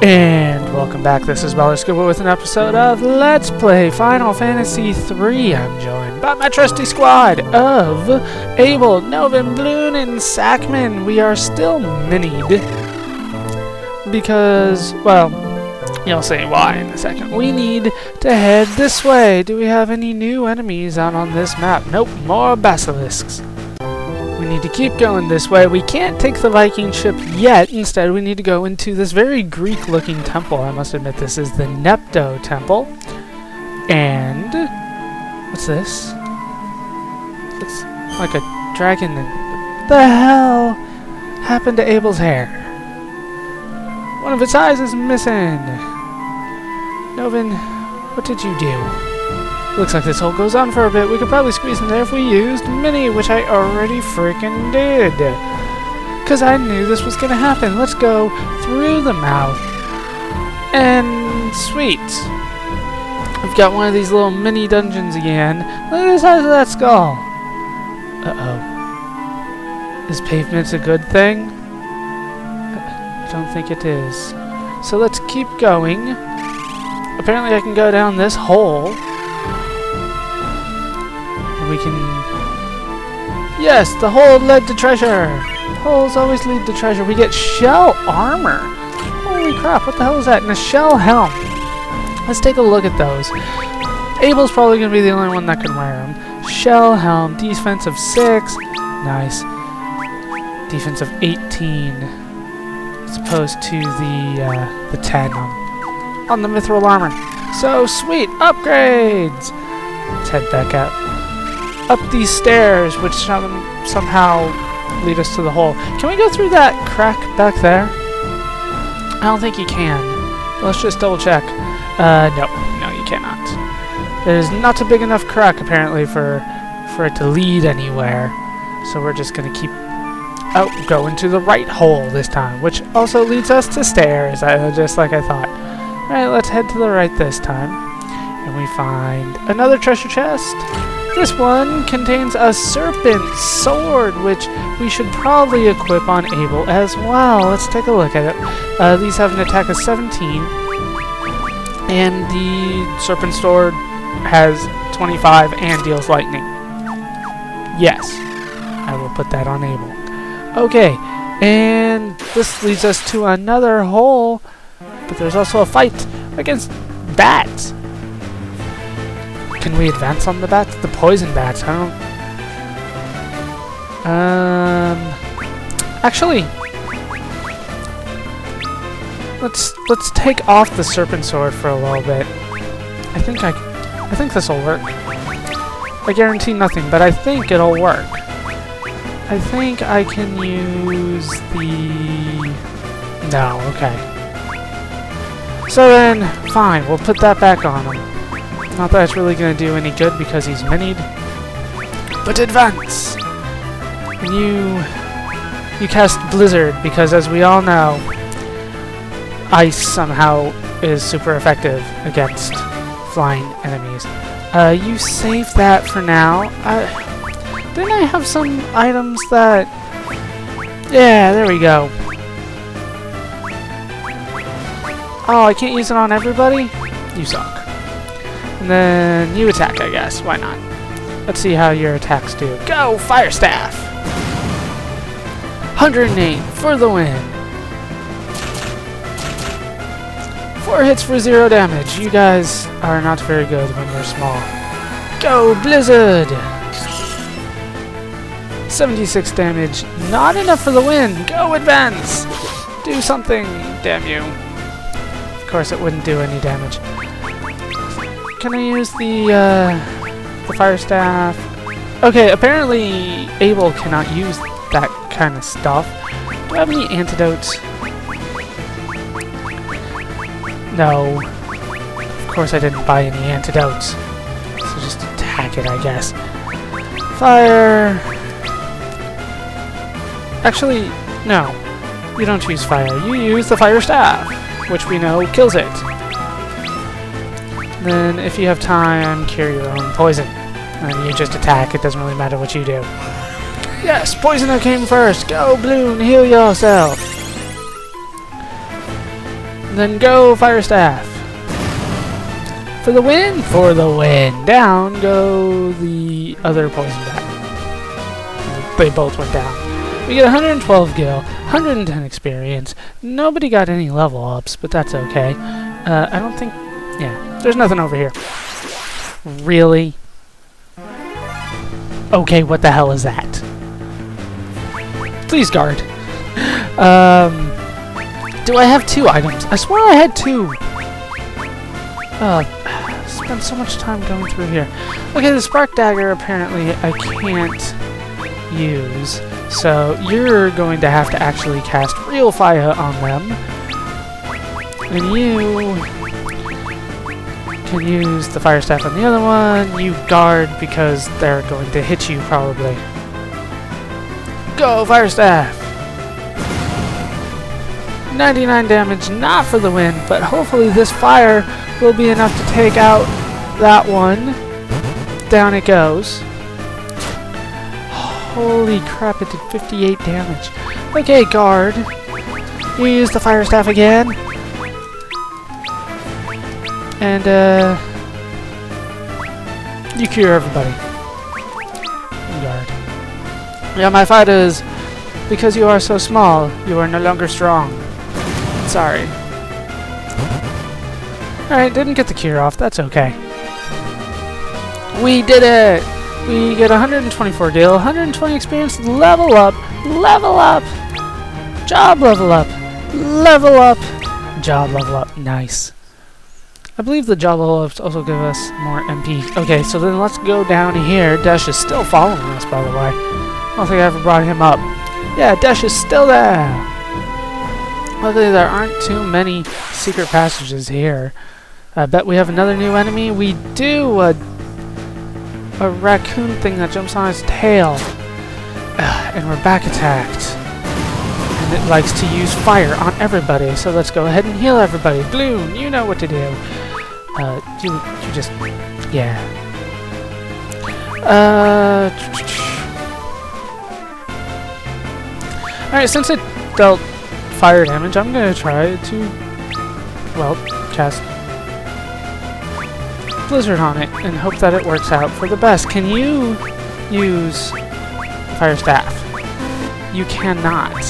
And welcome back. This is Baller with an episode of Let's Play Final Fantasy III. I'm joined by my trusty squad of Abel, Novin, Bloon, and Sackman. We are still minied because, well, you'll see why in a second. We need to head this way. Do we have any new enemies out on this map? Nope, more basilisks. We need to keep going this way. We can't take the Viking ship yet. Instead, we need to go into this very Greek-looking temple. I must admit, this is the Nepto Temple. And... What's this? Looks like a dragon. The hell happened to Abel's hair? One of its eyes is missing. Novin, what did you do? Looks like this hole goes on for a bit. We could probably squeeze in there if we used Mini, which I already freaking did. Because I knew this was going to happen. Let's go through the mouth. And sweet. We've got one of these little mini dungeons again. Look at the size of that skull. Uh-oh. Is pavement a good thing? Uh, I don't think it is. So let's keep going. Apparently I can go down this hole we can... Yes, the hole led to treasure! Holes always lead to treasure. We get shell armor! Holy crap, what the hell is that? And a shell helm! Let's take a look at those. Abel's probably going to be the only one that can wear them. Shell helm, defense of 6. Nice. Defense of 18. As opposed to the, uh, the 10 on, on the mithril armor. So, sweet! Upgrades! Let's head back up up these stairs, which some, somehow lead us to the hole. Can we go through that crack back there? I don't think you can. Let's just double check. Uh, no. No, you cannot. There's not a big enough crack, apparently, for, for it to lead anywhere. So we're just going to keep... Oh, go into the right hole this time, which also leads us to stairs, just like I thought. Alright, let's head to the right this time. And we find another treasure chest. This one contains a serpent sword, which we should probably equip on Abel as well. Let's take a look at it. Uh, these have an attack of 17, and the serpent sword has 25 and deals lightning. Yes, I will put that on Abel. Okay, and this leads us to another hole, but there's also a fight against bats. Can we advance on the bats? The poison bats, I don't... Um... Actually... Let's let's take off the serpent sword for a little bit. I think I... I think this'll work. I guarantee nothing, but I think it'll work. I think I can use the... No, okay. So then, fine, we'll put that back on him. Not that it's really going to do any good because he's minied. But advance! You... You cast Blizzard because as we all know, ice somehow is super effective against flying enemies. Uh, you save that for now. Uh, didn't I have some items that... Yeah, there we go. Oh, I can't use it on everybody? You suck. And then you attack, I guess. Why not? Let's see how your attacks do. Go, Fire Staff! 108 for the win. Four hits for zero damage. You guys are not very good when you're small. Go, Blizzard! 76 damage. Not enough for the win. Go, Advance! Do something, damn you. Of course, it wouldn't do any damage. Can I use the, uh, the fire staff? Okay, apparently Abel cannot use that kind of stuff. Do I have any antidotes? No. Of course I didn't buy any antidotes. So just attack it, I guess. Fire! Actually, no. You don't use fire. You use the fire staff, which we know kills it. Then, if you have time, cure your own poison. And you just attack, it doesn't really matter what you do. Yes, Poisona came first! Go, Bloon, heal yourself! Then go Fire Staff. For the win! For the win! Down go the other poison. They both went down. We get 112 gil, 110 experience. Nobody got any level ups, but that's okay. Uh, I don't think... Yeah, there's nothing over here. Really? Okay, what the hell is that? Please guard. Um, do I have two items? I swear I had two. Oh, spent so much time going through here. Okay, the spark dagger apparently I can't use. So you're going to have to actually cast real fire on them. And you can use the fire staff on the other one. You guard because they're going to hit you probably. Go, fire staff! 99 damage, not for the win, but hopefully this fire will be enough to take out that one. Down it goes. Holy crap, it did 58 damage. Okay, guard. You use the fire staff again. And, uh... You cure everybody. Yeah, my fight is... Because you are so small, you are no longer strong. Sorry. Alright, didn't get the cure off. That's okay. We did it! We get 124 deal, 120 experience, level up, level up, job level up, level up, job level up. Nice. I believe the level ups also give us more MP. Okay, so then let's go down here. Dash is still following us, by the way. I don't think I ever brought him up. Yeah, Dash is still there. Luckily, there aren't too many secret passages here. I bet we have another new enemy. We do! A, a raccoon thing that jumps on its tail. And we're back attacked. And it likes to use fire on everybody, so let's go ahead and heal everybody. Bloon, you know what to do. Uh, you, you just... Yeah. Uh... Alright, since it dealt fire damage, I'm gonna try to, well, cast Blizzard on it and hope that it works out for the best. Can you use Fire Staff? You cannot.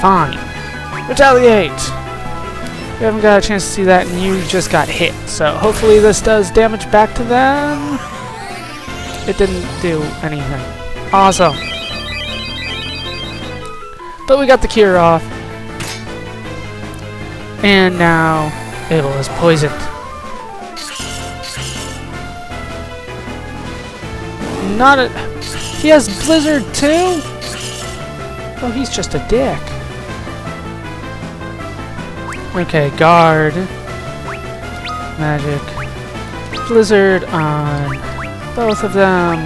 Fine. Retaliate! We haven't got a chance to see that and you just got hit, so hopefully this does damage back to them. It didn't do anything. Awesome. But we got the cure off. And now Abel is poisoned. Not a... He has Blizzard too? Oh, he's just a dick. Okay, guard. Magic. Blizzard on both of them.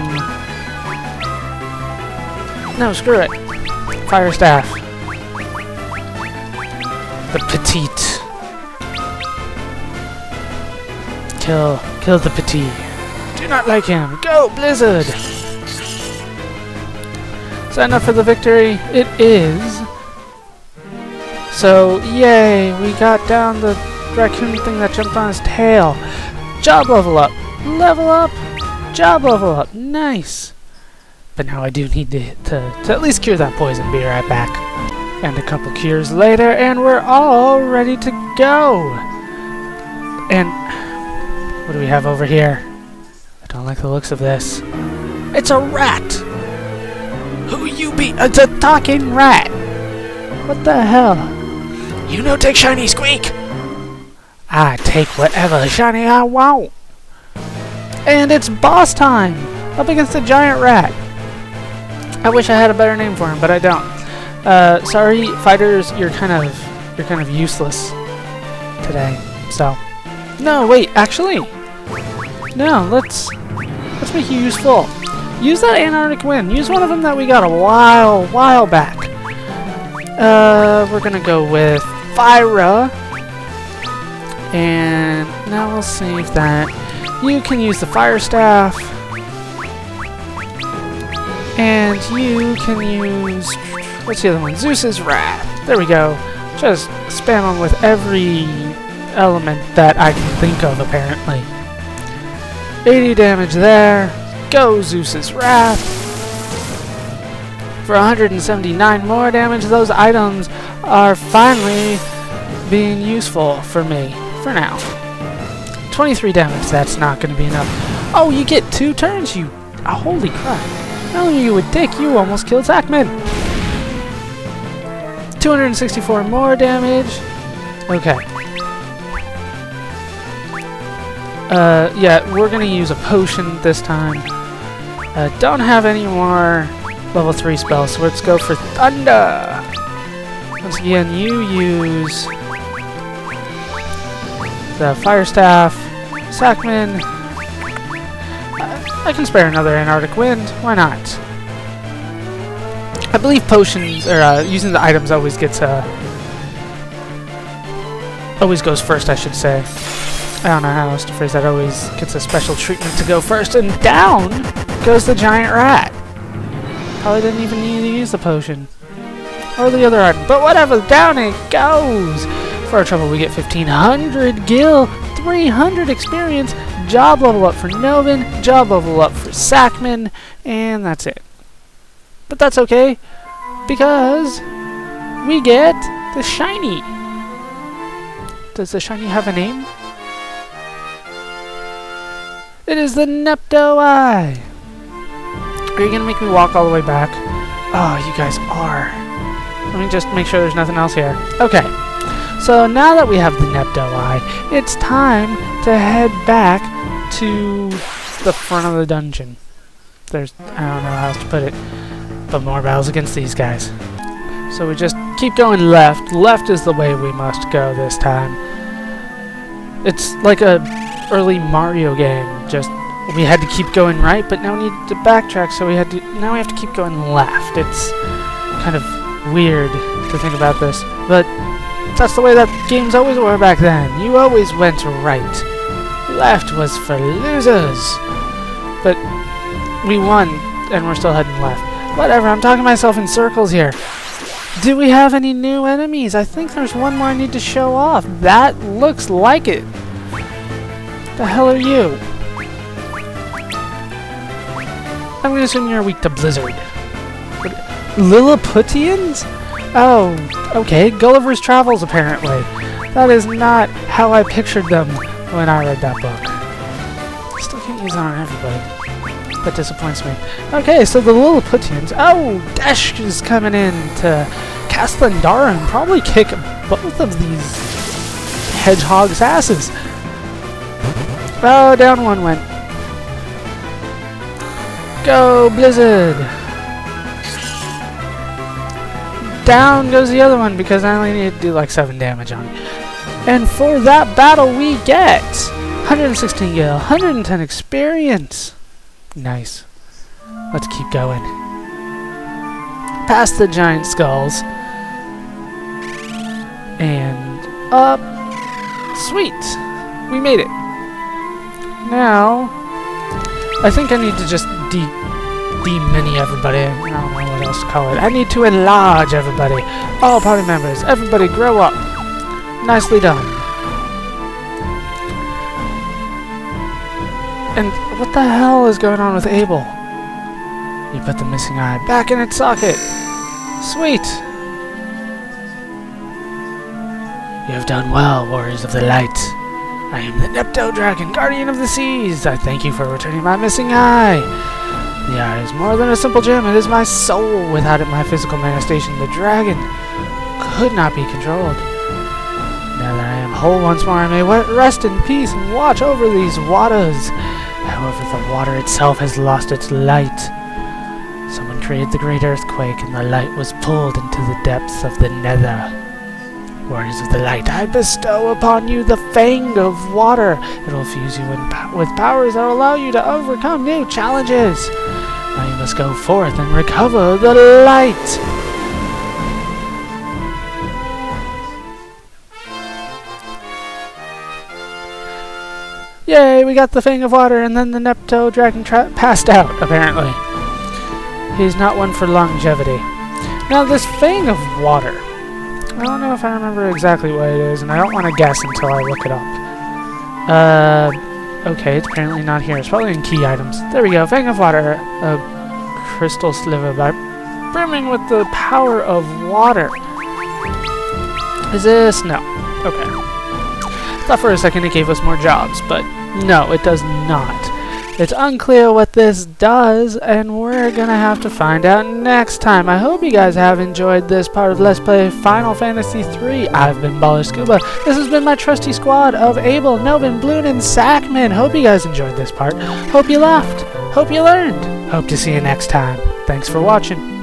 No, screw it. Fire staff. The petite. Kill, kill the petite. Do not like him. Go, Blizzard! Is that enough for the victory? It is. So, yay, we got down the raccoon thing that jumped on his tail. Job level up. Level up. Job level up. Nice. But now I do need to, to, to at least cure that poison. Be right back. And a couple cures later, and we're all ready to go. And what do we have over here? I don't like the looks of this. It's a rat! Who you be? It's a talking rat! What the hell? You know take shiny squeak! I take whatever shiny I want! And it's boss time! Up against a giant rat! I wish I had a better name for him, but I don't. Uh, sorry, fighters, you're kind of, you're kind of useless today. So, no, wait, actually, no, let's, let's make you useful. Use that Antarctic Wind. Use one of them that we got a while, while back. Uh, we're gonna go with Fira. And now we'll save that. You can use the Fire Staff. And you can use... What's the other one? Zeus's Wrath. There we go. Just spam them with every element that I can think of, apparently. 80 damage there. Go, Zeus's Wrath. For 179 more damage, those items are finally being useful for me, for now. 23 damage, that's not going to be enough. Oh, you get two turns, you... Oh, holy crap. Are you a dick, you almost killed Sackman. 264 more damage. Okay. Uh, yeah, we're gonna use a potion this time. Uh, don't have any more level 3 spells, so let's go for Thunder! Once again, you use the Fire Staff, Sackman. Uh, I can spare another Antarctic Wind, why not? I believe potions, or uh, using the items always gets, uh, always goes first, I should say. I don't know how else to phrase that, always gets a special treatment to go first, and down goes the giant rat. Probably didn't even need to use the potion. Or the other item, but whatever, down it goes! For our trouble, we get 1500 gil, 300 experience, job level up for Novin, job level up for Sackman, and that's it. But that's okay, because we get the shiny. Does the shiny have a name? It is the Nepto Eye! Are you gonna make me walk all the way back? Oh, you guys are. Let me just make sure there's nothing else here. Okay. So now that we have the Nepto Eye, it's time to head back to the front of the dungeon. There's, I don't know how else to put it, but more battles against these guys. So we just keep going left. Left is the way we must go this time. It's like a early Mario game. Just we had to keep going right, but now we need to backtrack, so we had to now we have to keep going left. It's kind of weird to think about this, but that's the way that games always were back then. You always went right. Left was for losers. But we won, and we're still heading left. Whatever, I'm talking myself in circles here. Do we have any new enemies? I think there's one more I need to show off. That looks like it. The hell are you? I'm gonna assume you're weak to Blizzard. Lilliputians? Oh, okay. Gulliver's Travels, apparently. That is not how I pictured them when I read that book. Still can't use it on everybody. That disappoints me. Okay, so the Lilliputians. Oh, Desch is coming in to cast Thundara and probably kick both of these hedgehogs' asses. Oh, down one went. Go, Blizzard! Down goes the other one because I only need to do like 7 damage on it. And for that battle we get 116 gil, 110 experience. Nice. Let's keep going. Past the giant skulls. And up. Sweet. We made it. Now, I think I need to just de de-mini everybody. I don't know what else to call it. I need to enlarge everybody. All party members, everybody grow up. Nicely done. And what the hell is going on with Abel? You put the missing eye back in its socket. Sweet. You have done well, warriors of the light. I am the Nepto Dragon, guardian of the seas. I thank you for returning my missing eye. The eye is more than a simple gem. It is my soul. Without it, my physical manifestation, the dragon, could not be controlled. Now that I am whole once more, I may rest in peace and watch over these waters. However, the water itself has lost its light. Someone created the great earthquake, and the light was pulled into the depths of the nether. Warriors of the Light, I bestow upon you the Fang of Water. It will fuse you po with powers that will allow you to overcome new challenges. You must go forth and recover the light. Yay, we got the Fang of Water, and then the Nepto Dragon trap passed out, apparently. He's not one for longevity. Now, this Fang of Water I don't know if I remember exactly what it is, and I don't want to guess until I look it up. Uh, okay, it's apparently not here. It's probably in key items. There we go. Fang of water. A crystal sliver by brimming with the power of water. Is this? No. Okay. Thought for a second it gave us more jobs, but no, it does not. It's unclear what this does, and we're gonna have to find out next time. I hope you guys have enjoyed this part of Let's Play Final Fantasy III. I've been Baller Scuba. This has been my trusty squad of Abel, Novin, Bloon, and Sackman. Hope you guys enjoyed this part. Hope you laughed. Hope you learned. Hope to see you next time. Thanks for watching.